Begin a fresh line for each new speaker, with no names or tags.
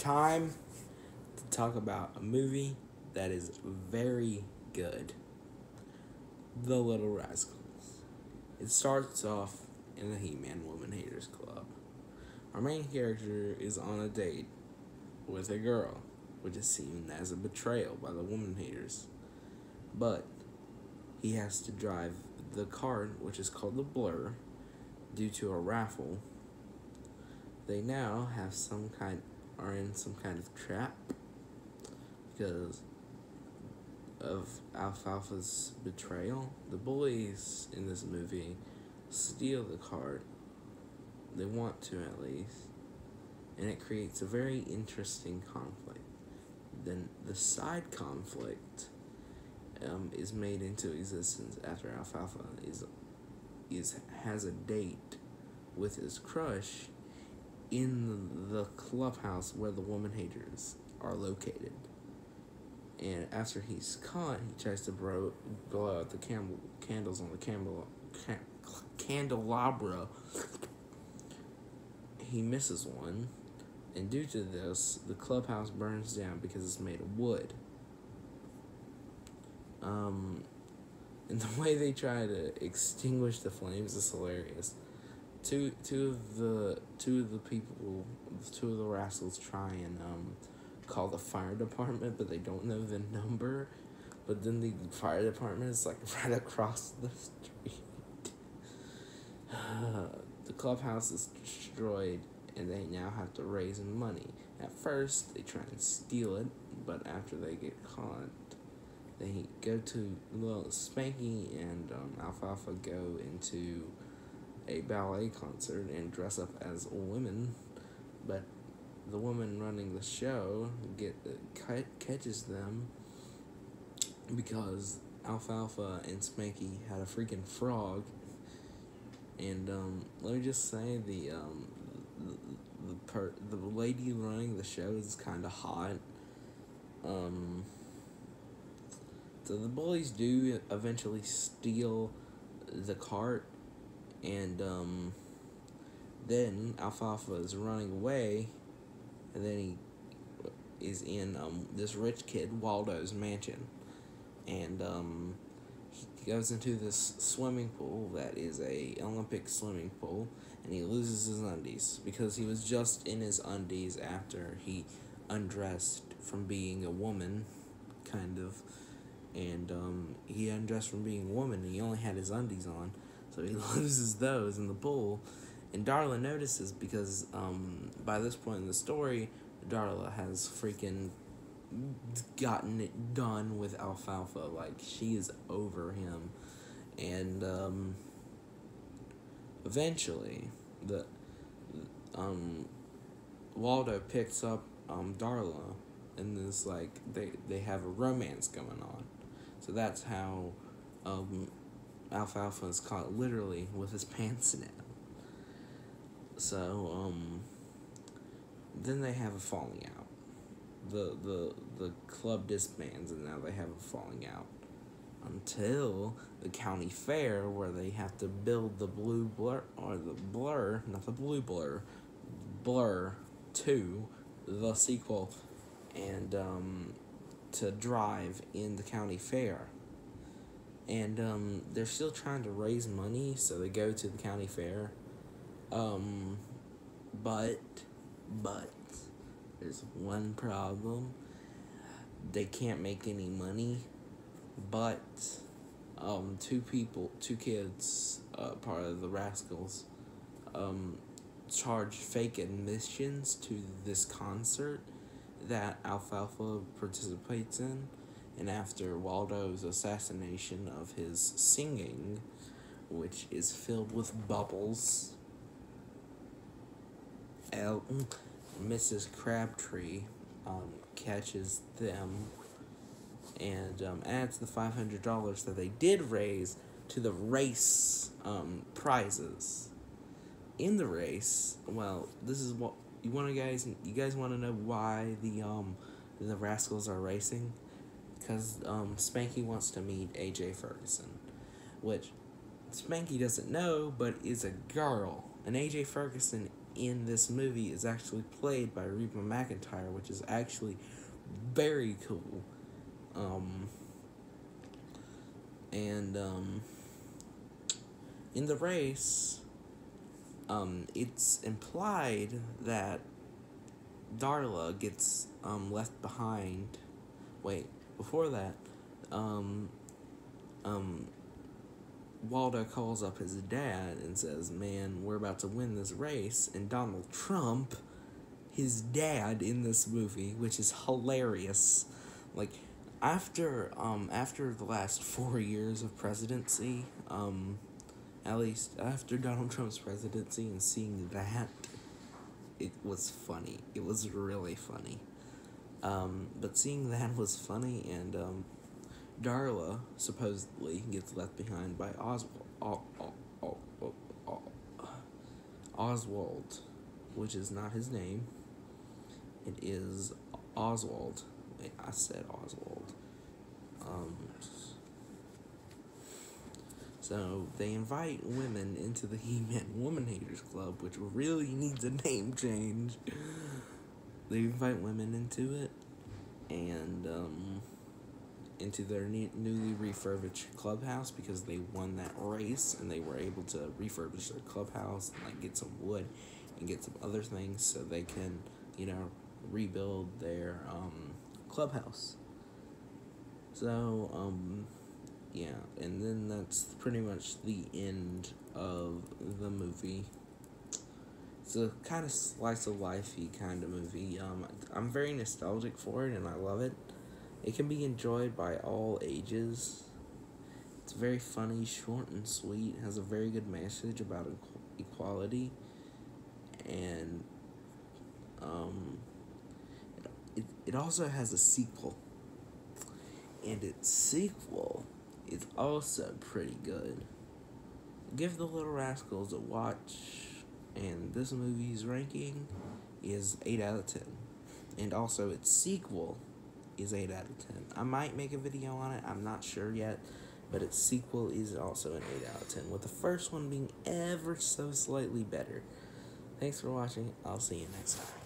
time to talk about a movie that is very good The Little Rascals. It starts off in the He Man Woman Haters Club. Our main character is on a date with a girl, which is seen as a betrayal by the woman haters. But he has to drive the cart, which is called the Blur, due to a raffle. They now have some kind are in some kind of trap because of Alfalfa's betrayal. The bullies in this movie steal the cart. They want to at least. And it creates a very interesting conflict. Then the side conflict um, is made into existence after Alfalfa is is has a date with his crush in the clubhouse where the woman haters are located. And after he's caught, he tries to bro- blow out the cam- candles on the candle- ca- candelabra. He misses one, and due to this, the clubhouse burns down because it's made of wood. Um, and the way they try to extinguish the flames is hilarious. Two two of the two of the people, two of the rascals try and um, call the fire department, but they don't know the number. But then the fire department is like right across the street. the clubhouse is destroyed, and they now have to raise money. At first, they try and steal it, but after they get caught, they go to well Spanky and um, Alfalfa go into a ballet concert and dress up as women, but the woman running the show get catches them because Alfalfa and Spanky had a freaking frog, and um, let me just say the um, the the, per- the lady running the show is kind of hot. Um, so the bullies do eventually steal the cart, and um, then Alfalfa is running away, and then he is in um, this rich kid Waldo's mansion, and um, he goes into this swimming pool that is a Olympic swimming pool, and he loses his undies because he was just in his undies after he undressed from being a woman, kind of. And um, he undressed from being a woman and he only had his undies on so he loses those in the pool. And darla notices because um, by this point in the story darla has freaking gotten it done with alfalfa. Like she is over him. And um, eventually the um, waldo picks up um, darla. And this like they they have a romance going on. So that's how um, Alfalfa is caught literally with his pants down. So um, then they have a falling out. The the the club disbands and now they have a falling out until the county fair where they have to build the blue blur or the blur not the blue blur blur 2 the sequel and um, to drive in the county fair. And um, they're still trying to raise money, so they go to the county fair. Um, but, but, there's one problem. They can't make any money, but um, two people, two kids, uh, part of the Rascals, um, charge fake admissions to this concert that Alfalfa participates in, and after Waldo's assassination of his singing, which is filled with bubbles, El- Mrs. Crabtree um, catches them and um, adds the $500 that they did raise to the race um, prizes. In the race, well, this is what you want to guys you guys want to know why the um the rascals are racing because um spanky wants to meet aj ferguson which spanky doesn't know but is a girl and aj ferguson in this movie is actually played by Reba McEntire, which is actually very cool. Um, and um, in the race, um, it's implied that Darla gets um, left behind. Wait, before that, um, um, Waldo calls up his dad and says, Man, we're about to win this race. And Donald Trump, his dad in this movie, which is hilarious. Like, after um after the last four years of presidency, um at least after Donald Trump's presidency and seeing that it was funny. It was really funny. Um, but seeing that was funny and um Darla supposedly gets left behind by Oswald, Oswald, which is not his name. It is Oswald. Wait, I said Oswald. Um, so they invite women into the He-Man Woman Haters Club, which really needs a name change. They invite women into it, and um, into their ne- newly refurbished clubhouse because they won that race and they were able to refurbish their clubhouse and like get some wood and get some other things so they can you know rebuild their um, clubhouse. So um yeah and then that's pretty much the end of the movie it's a kind of slice of lifey kind of movie um i'm very nostalgic for it and i love it it can be enjoyed by all ages. It's very funny, short and sweet, has a very good message about equality, and um, it, it also has a sequel. And its sequel is also pretty good. Give The Little Rascals a watch, and this movie's ranking is 8 out of 10. And also its sequel is 8 out of 10. I might make a video on it, I'm not sure yet, but its sequel is also an 8 out of 10, with the first one being ever so slightly better. Thanks for watching, I'll see you next time.